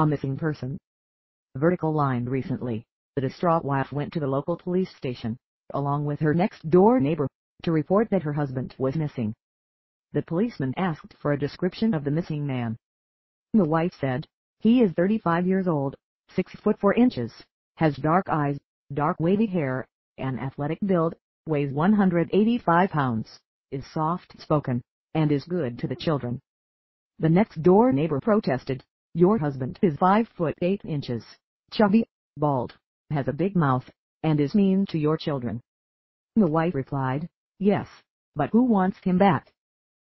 a missing person. Vertical line recently, the distraught wife went to the local police station, along with her next-door neighbor, to report that her husband was missing. The policeman asked for a description of the missing man. The wife said, he is 35 years old, 6 foot 4 inches, has dark eyes, dark wavy hair, an athletic build, weighs 185 pounds, is soft-spoken, and is good to the children. The next-door neighbor protested, your husband is 5 foot 8 inches, chubby, bald, has a big mouth, and is mean to your children. The wife replied, yes, but who wants him back?